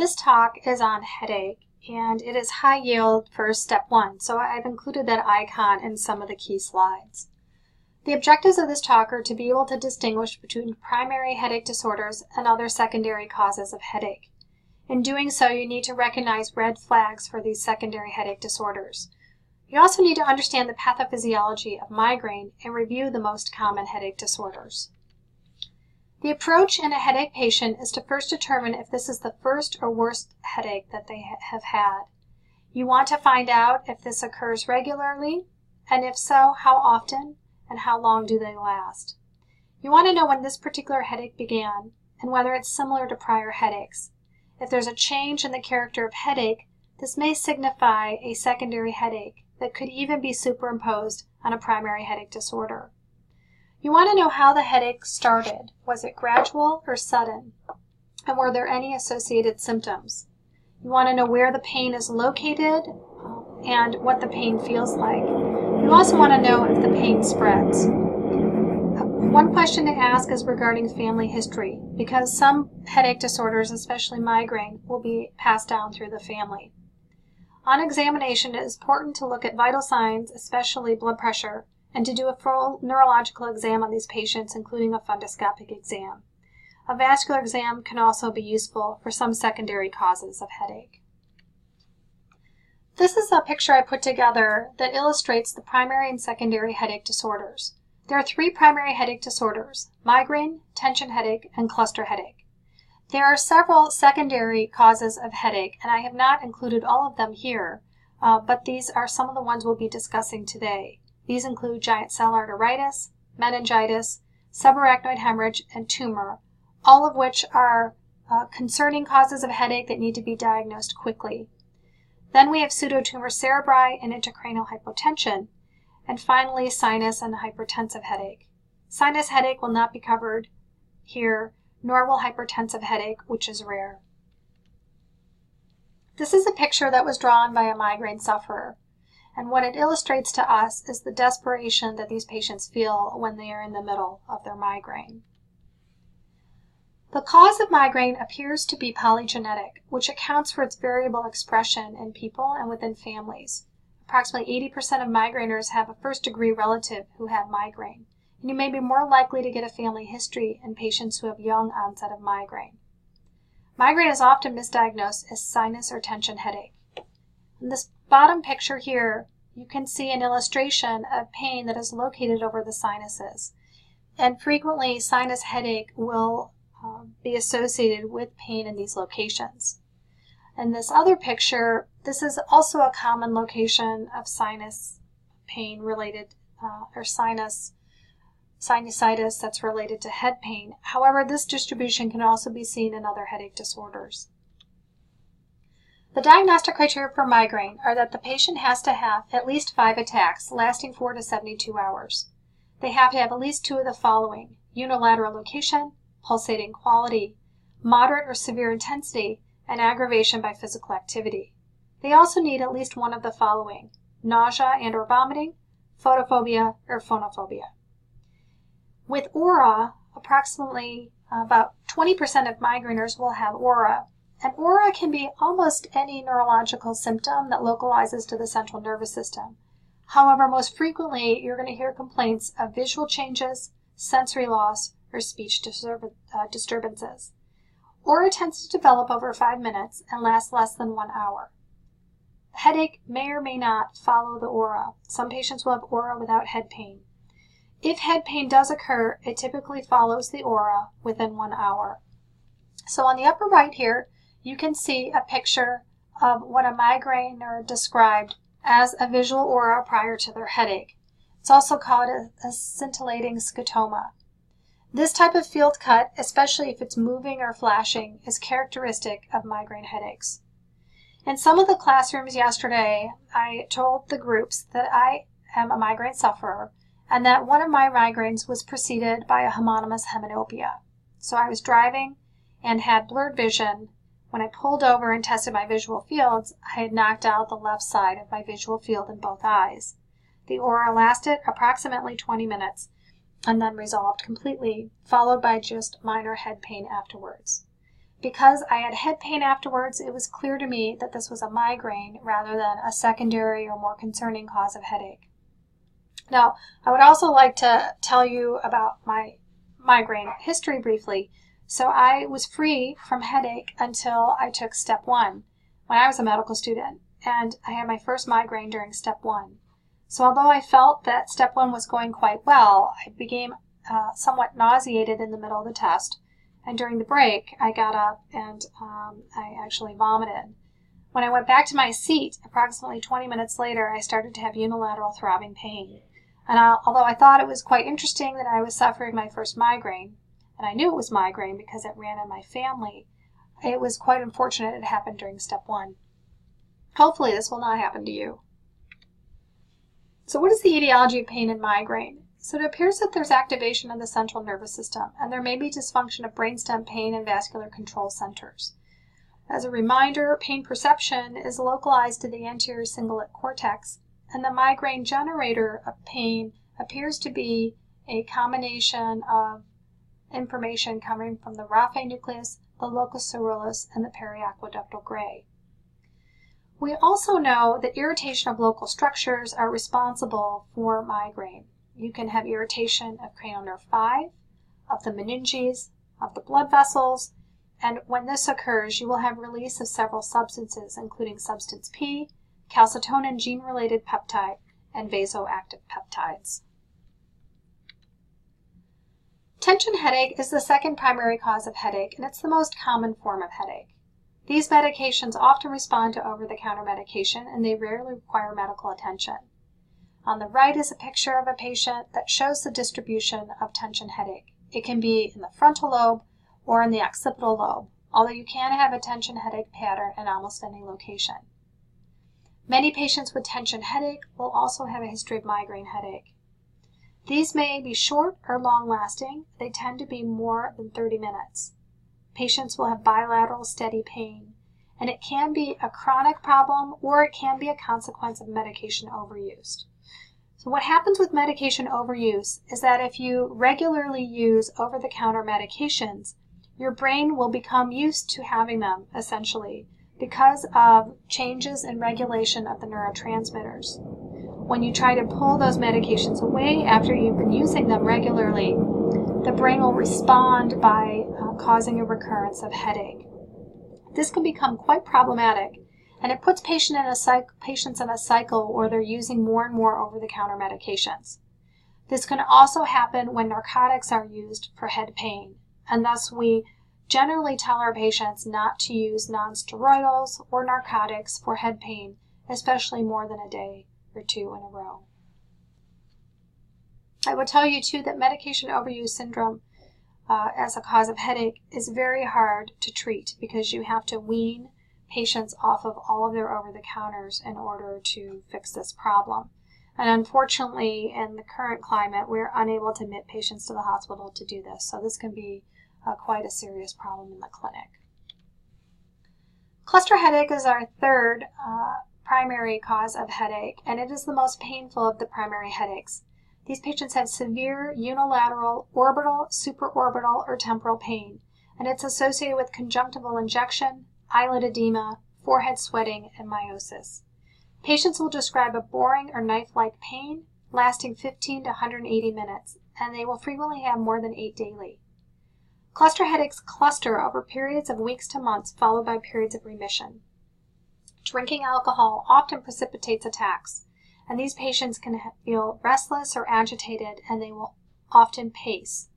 This talk is on headache and it is high yield for step one, so I've included that icon in some of the key slides. The objectives of this talk are to be able to distinguish between primary headache disorders and other secondary causes of headache. In doing so, you need to recognize red flags for these secondary headache disorders. You also need to understand the pathophysiology of migraine and review the most common headache disorders. The approach in a headache patient is to first determine if this is the first or worst headache that they have had. You want to find out if this occurs regularly, and if so, how often, and how long do they last. You want to know when this particular headache began, and whether it's similar to prior headaches. If there's a change in the character of headache, this may signify a secondary headache that could even be superimposed on a primary headache disorder. You want to know how the headache started. Was it gradual or sudden? And were there any associated symptoms? You want to know where the pain is located and what the pain feels like. You also want to know if the pain spreads. Uh, one question to ask is regarding family history, because some headache disorders, especially migraine, will be passed down through the family. On examination, it is important to look at vital signs, especially blood pressure, and to do a full neurological exam on these patients, including a fundoscopic exam. A vascular exam can also be useful for some secondary causes of headache. This is a picture I put together that illustrates the primary and secondary headache disorders. There are three primary headache disorders, migraine, tension headache, and cluster headache. There are several secondary causes of headache, and I have not included all of them here, uh, but these are some of the ones we'll be discussing today. These include giant cell arteritis, meningitis, subarachnoid hemorrhage, and tumor, all of which are uh, concerning causes of headache that need to be diagnosed quickly. Then we have pseudotumor cerebri and intracranial hypotension, and finally sinus and hypertensive headache. Sinus headache will not be covered here, nor will hypertensive headache, which is rare. This is a picture that was drawn by a migraine sufferer. And what it illustrates to us is the desperation that these patients feel when they are in the middle of their migraine. The cause of migraine appears to be polygenetic, which accounts for its variable expression in people and within families. Approximately 80% of migraineurs have a first degree relative who have migraine, and you may be more likely to get a family history in patients who have young onset of migraine. Migraine is often misdiagnosed as sinus or tension headache. In this bottom picture here, you can see an illustration of pain that is located over the sinuses. And frequently, sinus headache will uh, be associated with pain in these locations. In this other picture, this is also a common location of sinus pain related, uh, or sinus sinusitis that's related to head pain. However, this distribution can also be seen in other headache disorders. The diagnostic criteria for migraine are that the patient has to have at least five attacks lasting 4 to 72 hours. They have to have at least two of the following unilateral location, pulsating quality, moderate or severe intensity, and aggravation by physical activity. They also need at least one of the following nausea and or vomiting, photophobia, or phonophobia. With aura, approximately about 20% of migraineurs will have aura, aura can be almost any neurological symptom that localizes to the central nervous system. However, most frequently, you're going to hear complaints of visual changes, sensory loss, or speech disturb- uh, disturbances. Aura tends to develop over five minutes and lasts less than one hour. Headache may or may not follow the aura. Some patients will have aura without head pain. If head pain does occur, it typically follows the aura within one hour. So on the upper right here, you can see a picture of what a migraineur described as a visual aura prior to their headache. It's also called a, a, scintillating scotoma. This type of field cut, especially if it's moving or flashing, is characteristic of migraine headaches. In some of the classrooms yesterday, I told the groups that I am a migraine sufferer and that one of my migraines was preceded by a homonymous hemianopia. So I was driving and had blurred vision when I pulled over and tested my visual fields, I had knocked out the left side of my visual field in both eyes. The aura lasted approximately 20 minutes and then resolved completely, followed by just minor head pain afterwards. because I had head pain afterwards, it was clear to me that this was a migraine rather than a secondary or more concerning cause of headache. Now, I would also like to tell you about my migraine history briefly. So I was free from headache until I took step one when I was a medical student, and I had my first migraine during step one. So although I felt that step one was going quite well, I became uh, somewhat nauseated in the middle of the test. And during the break, I got up and um, I actually vomited. When I went back to my seat, approximately 20 minutes later, I started to have unilateral throbbing pain. And I, although I thought it was quite interesting that I was suffering my first migraine, and I knew it was migraine because it ran in my family, it was quite unfortunate it happened during step one. Hopefully, this will not happen to you. So, what is the etiology of pain in migraine? So, it appears that there's activation of the central nervous system, and there may be dysfunction of brainstem pain and vascular control centers. As a reminder, pain perception is localized to the anterior cingulate cortex and the migraine generator of pain appears to be a combination of information coming from the raphe nucleus, the locus coeruleus, and the periaqueductal gray. We also know that irritation of local structures are responsible for migraine. You can have irritation of cranial nerve 5, of the meninges, of the blood vessels, and when this occurs, you will have release of several substances, including substance P, calcitonin gene-related peptide, and vasoactive peptides. Tension headache is the second primary cause of headache, and it's the most common form of headache. These medications often respond to over-the-counter medication, and they rarely require medical attention. On the right is a picture of a patient that shows the distribution of tension headache. It can be in the frontal lobe or in the occipital lobe, although you can have a tension headache pattern in almost any location. Many patients with tension headache will also have a history of migraine headache. These may be short or long lasting. They tend to be more than 30 minutes. Patients will have bilateral steady pain, and it can be a chronic problem or it can be a consequence of medication overuse. So, what happens with medication overuse is that if you regularly use over the counter medications, your brain will become used to having them essentially because of changes in regulation of the neurotransmitters. When you try to pull those medications away after you've been using them regularly, the brain will respond by uh, causing a recurrence of headache. This can become quite problematic, and it puts patient in patients in a cycle where they're using more and more over the counter medications. This can also happen when narcotics are used for head pain, and thus we generally tell our patients not to use nonsteroidals or narcotics for head pain, especially more than a day or two in a row. I will tell you too that medication overuse syndrome uh, as a cause of headache is very hard to treat because you have to wean patients off of all of their over the counters in order to fix this problem. And unfortunately, in the current climate, we're unable to admit patients to the hospital to do this. So this can be uh, quite a serious problem in the clinic. Cluster headache is our third uh, primary cause of headache, and it is the most painful of the primary headaches. These patients have severe unilateral orbital, supraorbital, or temporal pain, and it's associated with conjunctival injection, eyelid edema, forehead sweating, and miosis. Patients will describe a boring or knife-like pain lasting 15 to 180 minutes, and they will frequently have more than eight daily. Cluster headaches cluster over periods of weeks to months, followed by periods of remission. Drinking alcohol often precipitates attacks, and these patients can feel restless or agitated, and they will often pace.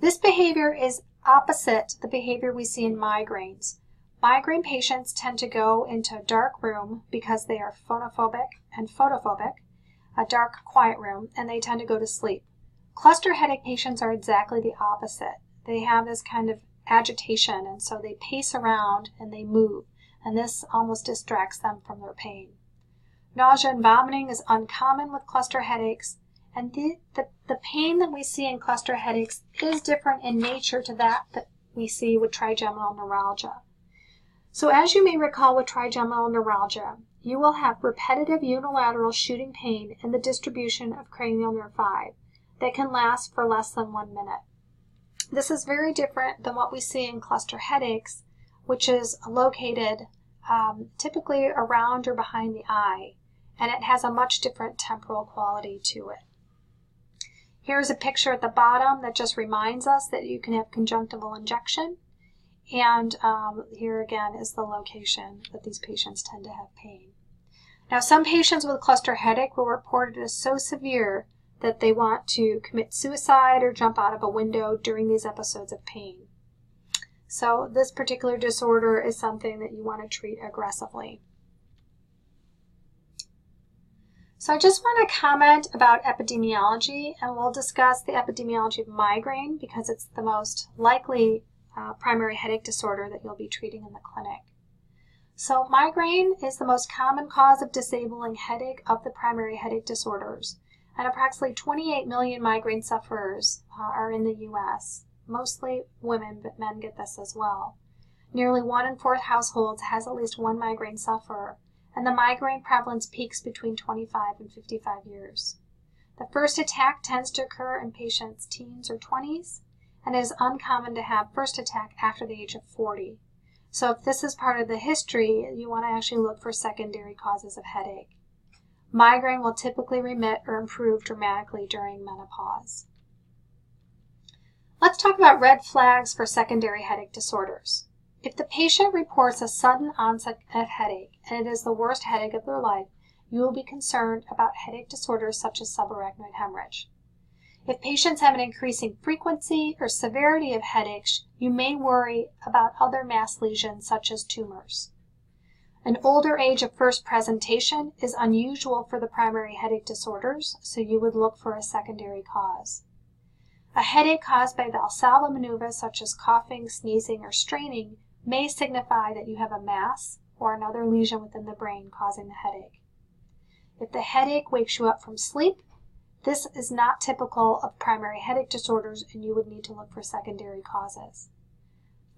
This behavior is opposite the behavior we see in migraines. Migraine patients tend to go into a dark room because they are phonophobic and photophobic, a dark, quiet room, and they tend to go to sleep. Cluster headache patients are exactly the opposite they have this kind of agitation, and so they pace around and they move, and this almost distracts them from their pain. Nausea and vomiting is uncommon with cluster headaches, and the, the, the pain that we see in cluster headaches is different in nature to that that we see with trigeminal neuralgia. So as you may recall with trigeminal neuralgia, you will have repetitive unilateral shooting pain in the distribution of cranial nerve 5 that can last for less than one minute. This is very different than what we see in cluster headaches which is located um, typically around or behind the eye, and it has a much different temporal quality to it. Here's a picture at the bottom that just reminds us that you can have conjunctival injection. And um, here again is the location that these patients tend to have pain. Now, some patients with cluster headache will report it as so severe that they want to commit suicide or jump out of a window during these episodes of pain. So this particular disorder is something that you want to treat aggressively. So I just want to comment about epidemiology, and we'll discuss the epidemiology of migraine because it's the most likely uh, primary headache disorder that you'll be treating in the clinic. So migraine is the most common cause of disabling headache of the primary headache disorders, and approximately 28 million migraine sufferers uh, are in the U.S mostly women, but men get this as well. Nearly one in four households has at least one migraine sufferer, and the migraine prevalence peaks between 25 and 55 years. The first attack tends to occur in patients' teens or 20s, and it is uncommon to have first attack after the age of 40. So if this is part of the history, you want to actually look for secondary causes of headache. Migraine will typically remit or improve dramatically during menopause. Let's talk about red flags for secondary headache disorders. If the patient reports a sudden onset of headache and it is the worst headache of their life, you will be concerned about headache disorders such as subarachnoid hemorrhage. If patients have an increasing frequency or severity of headaches, you may worry about other mass lesions such as tumors. An older age of first presentation is unusual for the primary headache disorders, so you would look for a secondary cause. A headache caused by Valsalva maneuver, such as coughing, sneezing, or straining, may signify that you have a mass or another lesion within the brain causing the headache. If the headache wakes you up from sleep, this is not typical of primary headache disorders and you would need to look for secondary causes.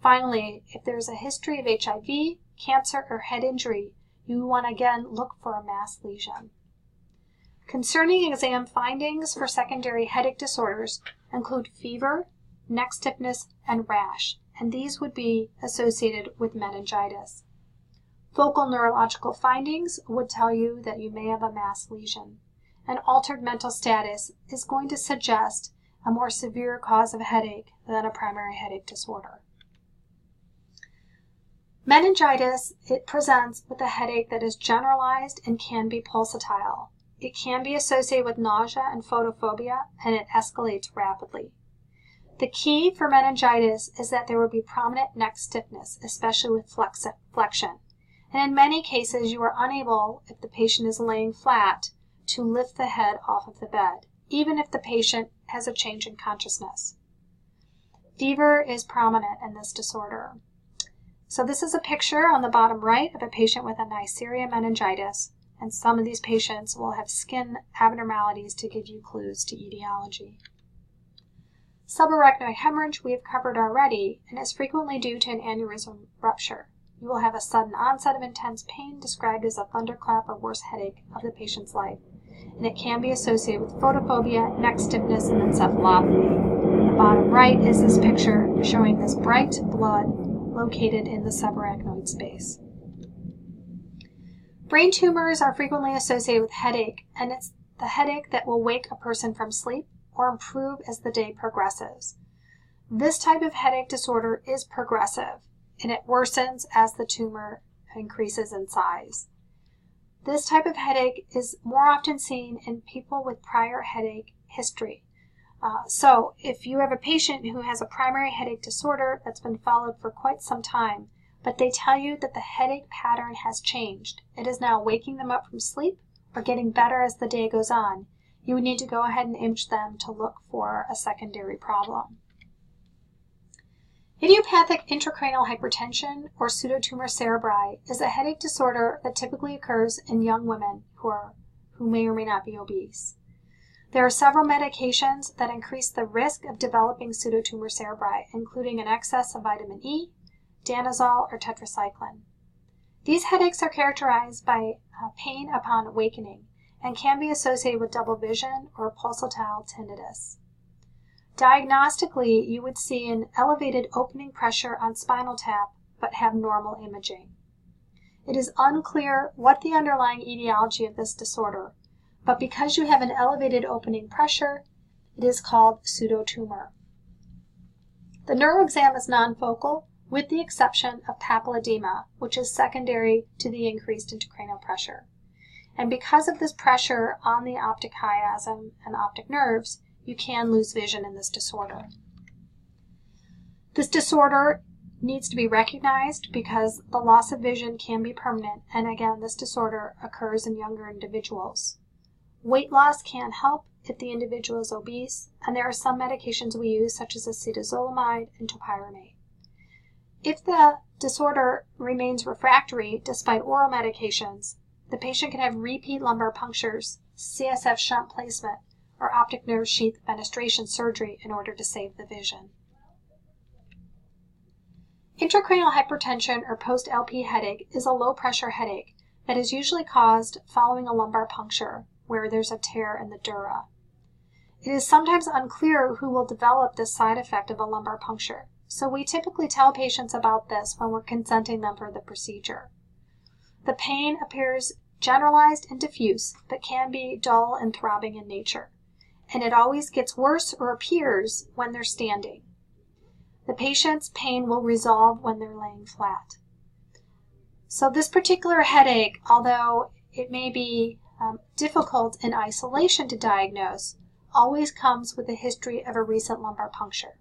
Finally, if there is a history of HIV, cancer, or head injury, you want to again look for a mass lesion. Concerning exam findings for secondary headache disorders include fever, neck stiffness, and rash, and these would be associated with meningitis. Focal neurological findings would tell you that you may have a mass lesion. An altered mental status is going to suggest a more severe cause of headache than a primary headache disorder. Meningitis, it presents with a headache that is generalized and can be pulsatile. It can be associated with nausea and photophobia, and it escalates rapidly. The key for meningitis is that there will be prominent neck stiffness, especially with flexion. And in many cases, you are unable, if the patient is laying flat, to lift the head off of the bed, even if the patient has a change in consciousness. Fever is prominent in this disorder. So this is a picture on the bottom right of a patient with a Neisseria meningitidis and some of these patients will have skin abnormalities to give you clues to etiology. Subarachnoid hemorrhage we have covered already and is frequently due to an aneurysm rupture. You will have a sudden onset of intense pain described as a thunderclap or worse headache of the patient's life, and it can be associated with photophobia, neck stiffness, and encephalopathy. The bottom right is this picture showing this bright blood located in the subarachnoid space. Brain tumors are frequently associated with headache, and it's the headache that will wake a person from sleep or improve as the day progresses. This type of headache disorder is progressive, and it worsens as the tumor increases in size. This type of headache is more often seen in people with prior headache history. Uh, so, if you have a patient who has a primary headache disorder that's been followed for quite some time, but they tell you that the headache pattern has changed. It is now waking them up from sleep or getting better as the day goes on. You would need to go ahead and image them to look for a secondary problem. Idiopathic intracranial hypertension, or pseudotumor cerebri, is a headache disorder that typically occurs in young women who, are, who may or may not be obese. There are several medications that increase the risk of developing pseudotumor cerebri, including an excess of vitamin E, danazol, or tetracycline. These headaches are characterized by uh, pain upon awakening and can be associated with double vision or pulsatile tinnitus. Diagnostically, you would see an elevated opening pressure on spinal tap but have normal imaging. It is unclear what the underlying etiology of this disorder, but because you have an elevated opening pressure, it is called pseudotumor. The neuroexam is nonfocal, with the exception of papilledema, which is secondary to the increased intracranial pressure. And because of this pressure on the optic chiasm and optic nerves, you can lose vision in this disorder. This disorder needs to be recognized because the loss of vision can be permanent, and again, this disorder occurs in younger individuals. Weight loss can help if the individual is obese, and there are some medications we use, such as acetazolamide and topiramate. If the disorder remains refractory despite oral medications, the patient can have repeat lumbar punctures, CSF shunt placement, or optic nerve sheath fenestration surgery in order to save the vision. Intracranial hypertension or post-LP headache is a low-pressure headache that is usually caused following a lumbar puncture where there's a tear in the dura. It is sometimes unclear who will develop this side effect of a lumbar puncture, so we typically tell patients about this when we're consenting them for the procedure. The pain appears generalized and diffuse, but can be dull and throbbing in nature, and it always gets worse or appears when they're standing. The patient's pain will resolve when they're laying flat. So this particular headache, although it may be um, difficult in isolation to diagnose, always comes with a history of a recent lumbar puncture.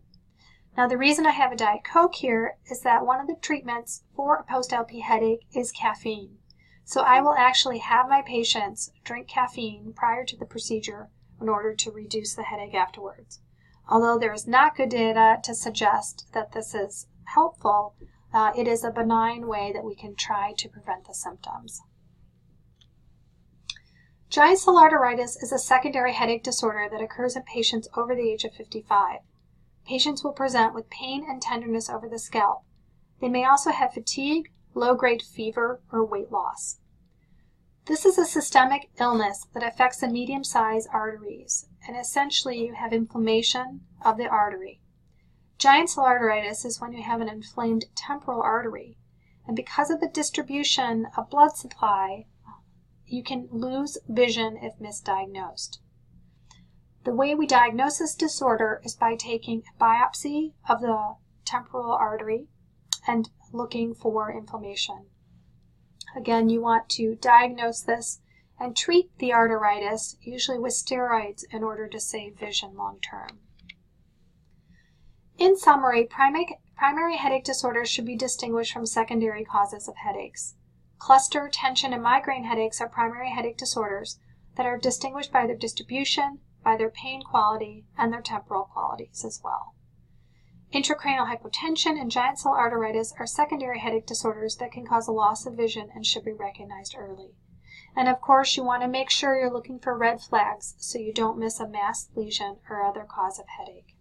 Now the reason I have a Diet Coke here is that one of the treatments for a post-LP headache is caffeine. So I will actually have my patients drink caffeine prior to the procedure in order to reduce the headache afterwards. Although there is not good data to suggest that this is helpful, uh, it is a benign way that we can try to prevent the symptoms. Giant cell arteritis is a secondary headache disorder that occurs in patients over the age of 55. Patients will present with pain and tenderness over the scalp. They may also have fatigue, low-grade fever, or weight loss. This is a systemic illness that affects the medium-sized arteries, and essentially you have inflammation of the artery. Giant cell arteritis is when you have an inflamed temporal artery, and because of the distribution of blood supply, you can lose vision if misdiagnosed. The way we diagnose this disorder is by taking a biopsy of the temporal artery and looking for inflammation. Again, you want to diagnose this and treat the arteritis, usually with steroids, in order to save vision long term. In summary, primary, primary headache disorders should be distinguished from secondary causes of headaches. Cluster, tension, and migraine headaches are primary headache disorders that are distinguished by their distribution, by their pain quality, and their temporal qualities as well. Intracranial hypotension and giant cell arteritis are secondary headache disorders that can cause a loss of vision and should be recognized early. And of course, you want to make sure you're looking for red flags so you don't miss a mass lesion or other cause of headache.